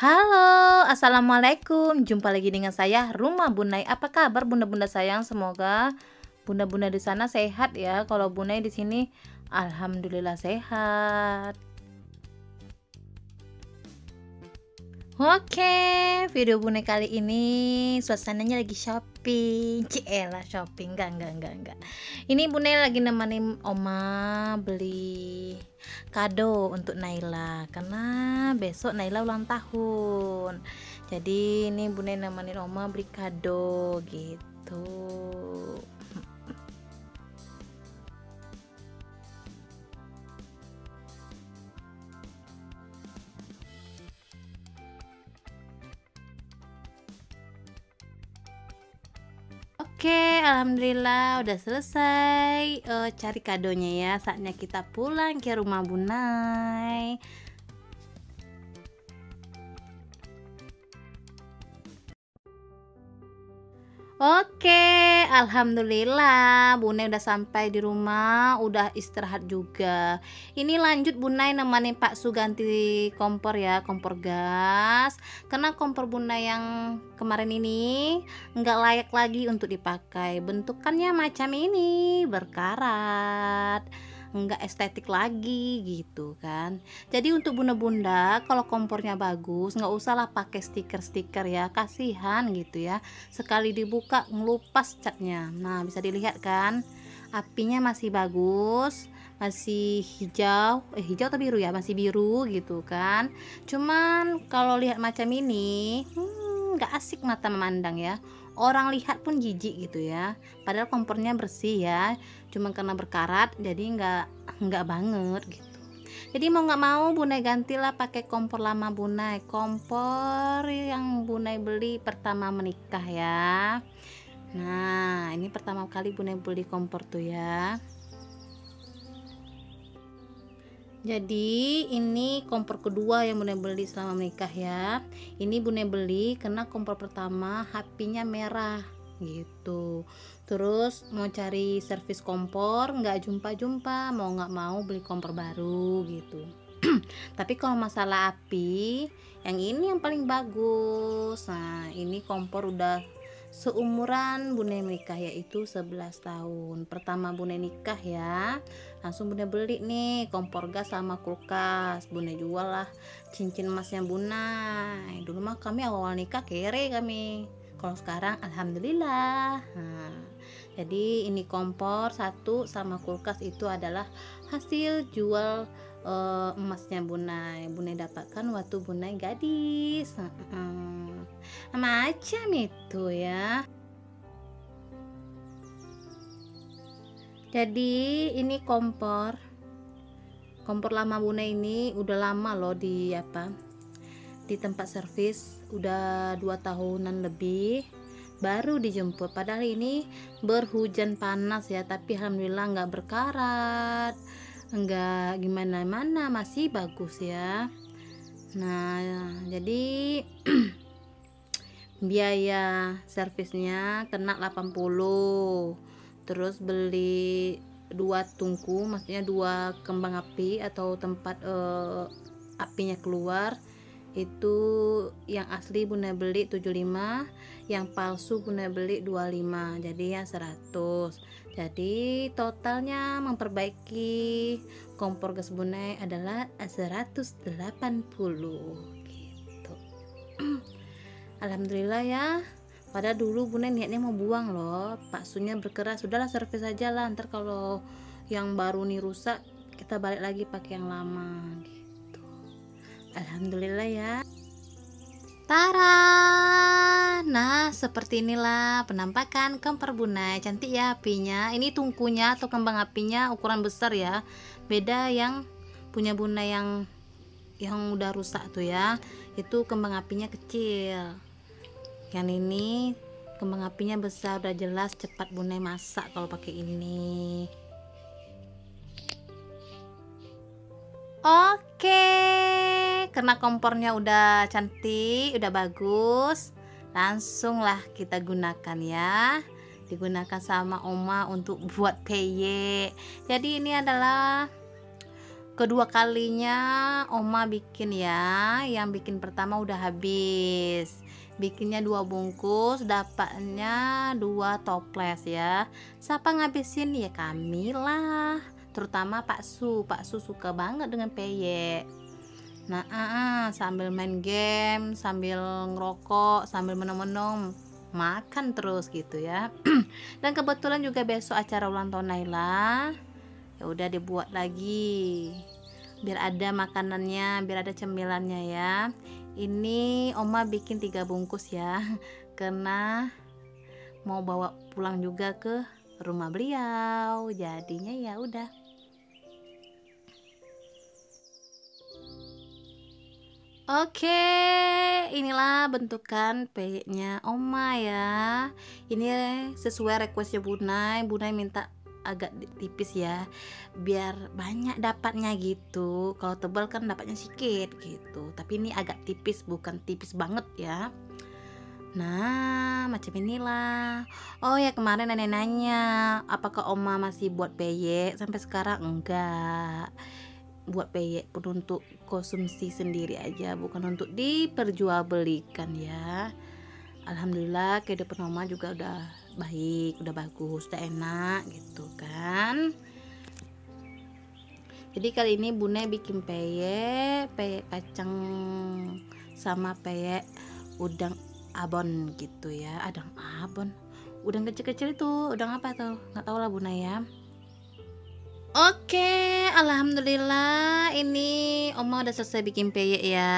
Halo, assalamualaikum. Jumpa lagi dengan saya, Rumah Bunai. Apa kabar, bunda-bunda sayang? Semoga bunda-bunda di sana sehat ya. Kalau Bunai di sini, alhamdulillah sehat. Oke, video Bunai kali ini suasananya lagi shopping. Cielah shopping, enggak, enggak, enggak, enggak. Ini Bunai lagi nemenin Oma beli kado untuk Naila karena besok Naila ulang tahun jadi ini bunda nemenin oma beli kado gitu alhamdulillah udah selesai uh, cari kadonya ya. Saatnya kita pulang ke rumah Bunai. Oke, alhamdulillah Bune udah sampai di rumah, udah istirahat juga. Ini lanjut Bunai nemani Pak Su ganti kompor ya, kompor gas. Karena kompor Bunai yang kemarin ini nggak layak lagi untuk dipakai. Bentukannya macam ini, berkarat nggak estetik lagi gitu kan. Jadi untuk bunda-bunda kalau kompornya bagus nggak usah lah pakai stiker-stiker ya kasihan gitu ya. Sekali dibuka ngelupas catnya. Nah bisa dilihat kan apinya masih bagus masih hijau. Eh hijau atau biru ya? Masih biru gitu kan. Cuman kalau lihat macam ini hmm, nggak hmm, asik mata memandang ya orang lihat pun jijik gitu ya. Padahal kompornya bersih ya cuma karena berkarat jadi nggak nggak banget gitu. Jadi mau nggak mau bunai gantilah pakai kompor lama bunai. Kompor yang bunai beli pertama menikah ya. Nah ini pertama kali bunai beli kompor tuh ya jadi ini kompor kedua yang bunda beli selama menikah ya. Ini bunda beli karena kompor pertama apinya merah gitu. Terus mau cari servis kompor nggak jumpa-jumpa mau nggak mau beli kompor baru gitu. Tapi kalau masalah api yang ini yang paling bagus. Nah ini kompor udah seumuran Bunda menikah yaitu 11 tahun. Pertama Bunda nikah ya langsung Bunda beli nih kompor gas sama kulkas. Bunda jual lah cincin emasnya Bunda dulu mah kami awal, -awal nikah kere kami. Kalau sekarang Alhamdulillah. Nah, jadi ini kompor satu sama kulkas itu adalah hasil jual uh, emasnya Bunai Bunai dapatkan waktu Bunai gadis. Hmm, macam itu ya. Jadi ini kompor. Kompor lama Bunai ini udah lama loh di apa di tempat servis. Udah dua tahunan lebih baru dijemput. Padahal ini berhujan panas ya tapi alhamdulillah nggak berkarat enggak gimana mana masih bagus ya. Nah jadi biaya servisnya kena 80 terus beli dua tungku maksudnya dua kembang api atau tempat uh, apinya keluar itu yang asli bunda beli 75 yang palsu bunda beli 25 jadi ya 100 jadi totalnya memperbaiki kompor gas bunda adalah 180 gitu Alhamdulillah ya. Pada dulu bunda niatnya mau buang loh. Pak sunya berkeras. Sudahlah servis aja lah. Ntar kalau yang baru nih rusak kita balik lagi pakai yang lama gitu. Alhamdulillah ya. Tara! Nah seperti inilah penampakan kemper bunai Cantik ya apinya. Ini tungkunya atau kembang apinya ukuran besar ya. Beda yang punya bunai yang yang udah rusak tuh ya. Itu kembang apinya kecil Yang ini kembang apinya besar udah jelas cepat bunai masak kalau pakai ini. Oke karena kompornya udah cantik udah bagus langsunglah kita gunakan ya. Digunakan sama oma untuk buat peye. Jadi ini adalah kedua kalinya oma bikin ya. Yang bikin pertama udah habis bikinnya dua bungkus dapatnya dua toples ya. Siapa ngabisin? Ya kami lah terutama Pak Su. Pak Su suka banget dengan peyek nah uh, uh, sambil main game sambil ngerokok sambil menong-menong makan terus gitu ya. Dan kebetulan juga besok acara ulang tahun Naila. Ya udah dibuat lagi. Biar ada makanannya biar ada cemilannya ya ini oma bikin tiga bungkus ya karena mau bawa pulang juga ke rumah beliau jadinya ya udah Oke, inilah bentukan peyeknya Oma ya. Ini sesuai requestnya Bunai. Bunai minta agak tipis ya biar banyak dapatnya gitu. Kalau tebal kan dapatnya sedikit gitu tapi ini agak tipis bukan tipis banget ya. Nah macam inilah. Oh ya kemarin nenek nanya apakah oma masih buat peyek? Sampai sekarang enggak. Buat peyek pun untuk konsumsi sendiri aja bukan untuk diperjualbelikan ya. Alhamdulillah kehidupan oma juga udah baik udah bagus udah enak gitu kan. Jadi kali ini bunda bikin peyek peyek kacang sama peyek udang abon gitu ya. Adang abon? Udang kecil-kecil itu udang apa tuh? Nggak tahu lah bunda ya. Oke, alhamdulillah ini Oma udah selesai bikin peyek ya.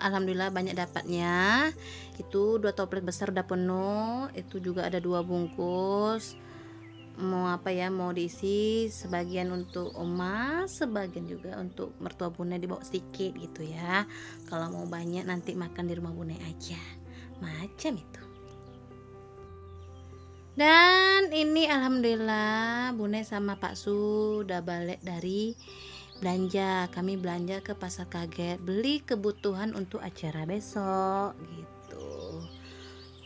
Alhamdulillah banyak dapatnya. Itu dua toples besar udah penuh. Itu juga ada dua bungkus. Mau apa ya? Mau diisi sebagian untuk Oma, sebagian juga untuk mertua Bunda dibawa sedikit gitu ya. Kalau mau banyak nanti makan di rumah Bunda aja. Macam itu. Dan ini alhamdulillah Bune sama Pak Su udah balik dari belanja. Kami belanja ke pasar kaget beli kebutuhan untuk acara besok gitu.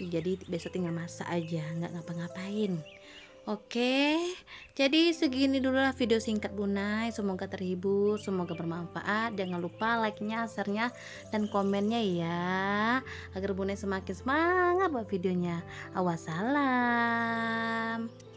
Jadi besok tinggal masak aja, nggak ngapa-ngapain. Oke, jadi segini dulu lah video singkat Bunai. Semoga terhibur, semoga bermanfaat. Jangan lupa like-nya, share-nya, dan komennya ya, agar Bunai semakin semangat buat videonya. Awas salam.